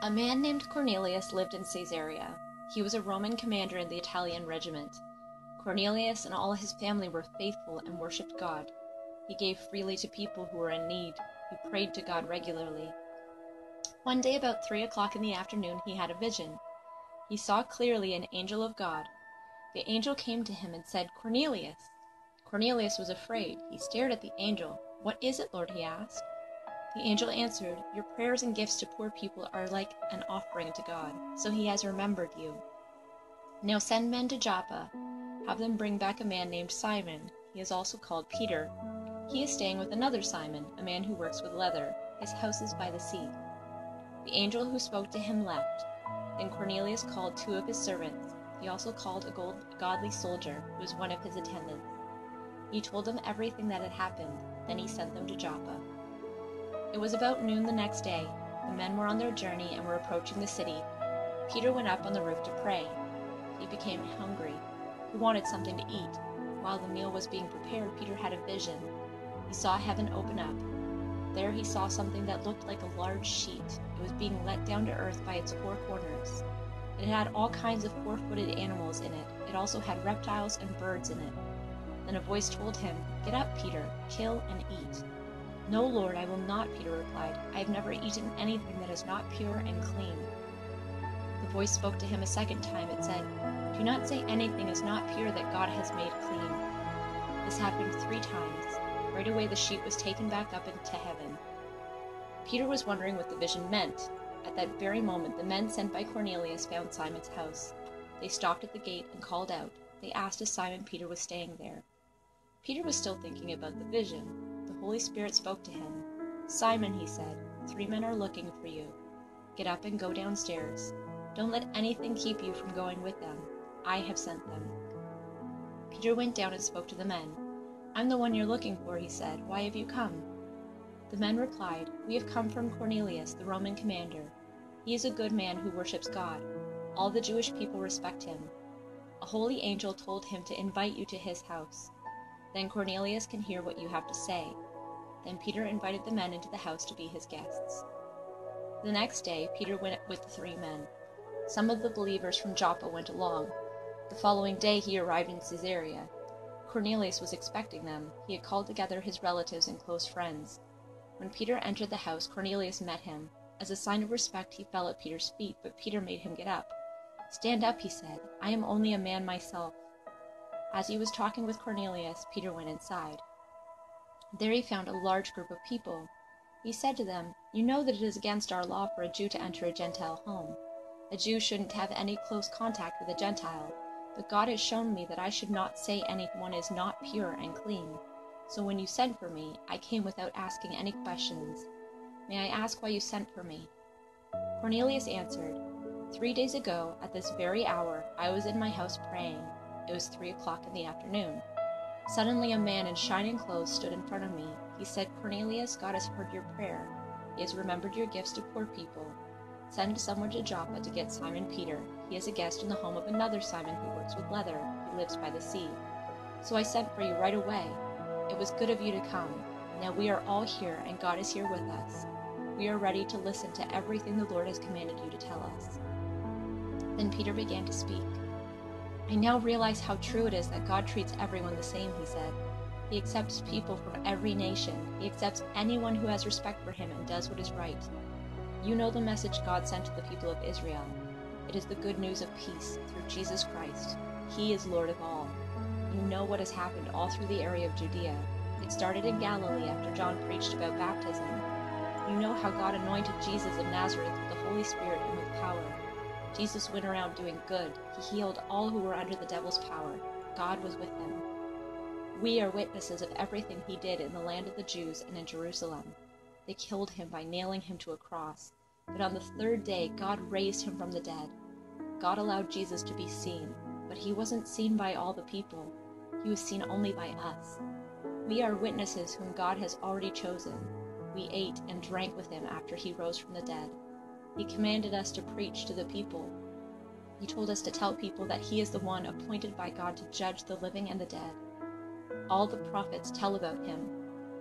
A man named Cornelius lived in Caesarea. He was a Roman commander in the Italian regiment. Cornelius and all his family were faithful and worshipped God. He gave freely to people who were in need. He prayed to God regularly. One day, about three o'clock in the afternoon, he had a vision. He saw clearly an angel of God. The angel came to him and said, Cornelius. Cornelius was afraid. He stared at the angel. What is it, Lord? he asked. The angel answered, Your prayers and gifts to poor people are like an offering to God, so he has remembered you. Now send men to Joppa. Have them bring back a man named Simon. He is also called Peter. He is staying with another Simon, a man who works with leather. His house is by the sea. The angel who spoke to him left. Then Cornelius called two of his servants. He also called a gold, godly soldier, who was one of his attendants. He told them everything that had happened. Then he sent them to Joppa. It was about noon the next day. The men were on their journey and were approaching the city. Peter went up on the roof to pray. He became hungry. He wanted something to eat. While the meal was being prepared, Peter had a vision. He saw heaven open up. There he saw something that looked like a large sheet. It was being let down to earth by its four corners. It had all kinds of four footed animals in it. It also had reptiles and birds in it. Then a voice told him, Get up, Peter, kill and eat. No, Lord, I will not, Peter replied. I have never eaten anything that is not pure and clean. The voice spoke to him a second time. It said, Do not say anything is not pure that God has made clean. This happened three times. Right away, the sheet was taken back up into heaven. Peter was wondering what the vision meant. At that very moment, the men sent by Cornelius found Simon's house. They stopped at the gate and called out. They asked if Simon Peter was staying there. Peter was still thinking about the vision. Holy Spirit spoke to him. Simon, he said, three men are looking for you. Get up and go downstairs. Don't let anything keep you from going with them. I have sent them. Peter went down and spoke to the men. I'm the one you're looking for, he said. Why have you come? The men replied, We have come from Cornelius, the Roman commander. He is a good man who worships God. All the Jewish people respect him. A holy angel told him to invite you to his house. Then Cornelius can hear what you have to say. Then Peter invited the men into the house to be his guests. The next day, Peter went with the three men. Some of the believers from Joppa went along. The following day, he arrived in Caesarea. Cornelius was expecting them. He had called together his relatives and close friends. When Peter entered the house, Cornelius met him. As a sign of respect, he fell at Peter's feet, but Peter made him get up. Stand up, he said. I am only a man myself. As he was talking with Cornelius, Peter went inside. There he found a large group of people. He said to them, You know that it is against our law for a Jew to enter a Gentile home. A Jew shouldn't have any close contact with a Gentile, but God has shown me that I should not say anyone is not pure and clean. So when you sent for me, I came without asking any questions. May I ask why you sent for me? Cornelius answered, Three days ago, at this very hour, I was in my house praying. It was three o'clock in the afternoon. Suddenly, a man in shining clothes stood in front of me. He said, Cornelius, God has heard your prayer. He has remembered your gifts to poor people. Send someone to Joppa to get Simon Peter. He is a guest in the home of another Simon who works with leather. He lives by the sea. So I sent for you right away. It was good of you to come. Now we are all here, and God is here with us. We are ready to listen to everything the Lord has commanded you to tell us. Then Peter began to speak. I now realize how true it is that God treats everyone the same, he said. He accepts people from every nation. He accepts anyone who has respect for him and does what is right. You know the message God sent to the people of Israel. It is the good news of peace through Jesus Christ. He is Lord of all. You know what has happened all through the area of Judea. It started in Galilee after John preached about baptism. You know how God anointed Jesus of Nazareth with the Holy Spirit and with power Jesus went around doing good. He healed all who were under the devil's power. God was with him. We are witnesses of everything he did in the land of the Jews and in Jerusalem. They killed him by nailing him to a cross. But on the third day, God raised him from the dead. God allowed Jesus to be seen, but he wasn't seen by all the people. He was seen only by us. We are witnesses whom God has already chosen. We ate and drank with him after he rose from the dead. He commanded us to preach to the people. He told us to tell people that He is the one appointed by God to judge the living and the dead. All the prophets tell about Him.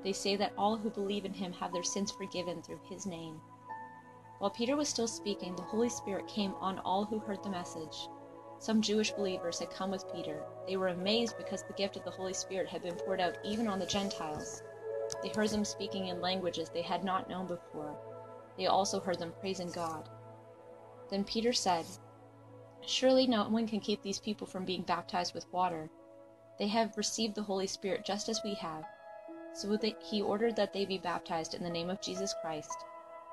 They say that all who believe in Him have their sins forgiven through His name. While Peter was still speaking, the Holy Spirit came on all who heard the message. Some Jewish believers had come with Peter. They were amazed because the gift of the Holy Spirit had been poured out even on the Gentiles. They heard them speaking in languages they had not known before. They also heard them praising God. Then Peter said, Surely no one can keep these people from being baptized with water. They have received the Holy Spirit just as we have. So he ordered that they be baptized in the name of Jesus Christ.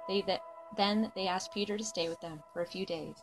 They that, then they asked Peter to stay with them for a few days.